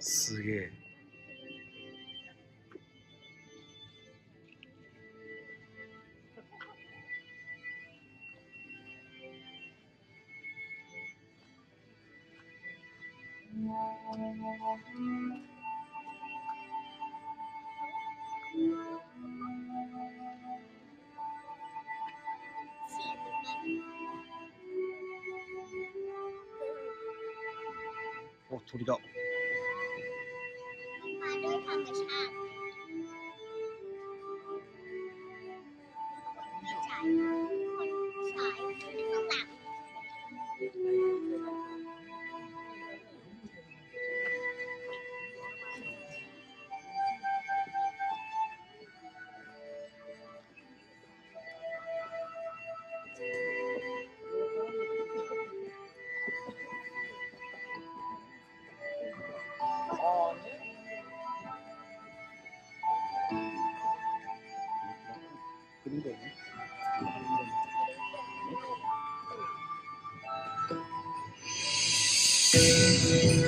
すげえ。お、鳥だ。会唱 Thank you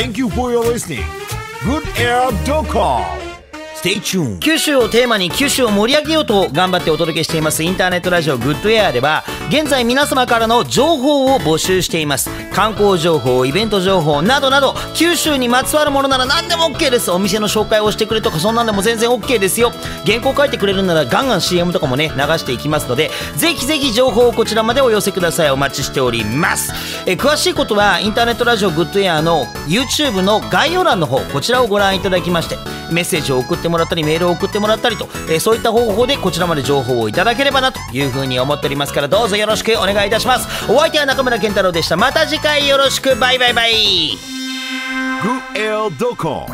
Thank you for your listening. Good air.com. 九州をテーマに九州を盛り上げようと頑張ってお届けしています。インターネットラジオグッドエアでは現在皆様からの情報を募集しています。観光情報イベント情報などなど九州にまつわるものなら何でも OK です。お店の紹介をしてくれとかそんなんでも全然 OK ですよ。原稿書いてくれるならガンガン CM とかもね流していきますのでぜひぜひ情報をこちらまでお寄せください。お待ちしております。え詳しいことはインターネットラジオグッドエアの YouTube の概要欄の方こちらをご覧いただきましてメッセージを送ってもらったりメールを送ってもらったりと、えーそういった方法でこちらまで情報をいただければなというふうに思っておりますからどうぞよろしくお願いいたしますお相手は中村健太郎でしたまた次回よろしくバイバイバイ Good Air Doko.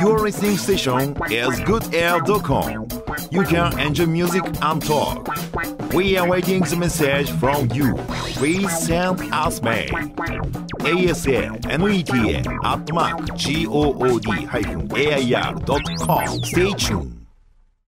Your listening station is Good Air Doko. You can enjoy music and talk. We are waiting the message from you. Please send us mail. asa neta at mark god-air.com. Stay tuned.